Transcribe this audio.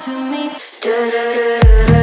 to me. Da da da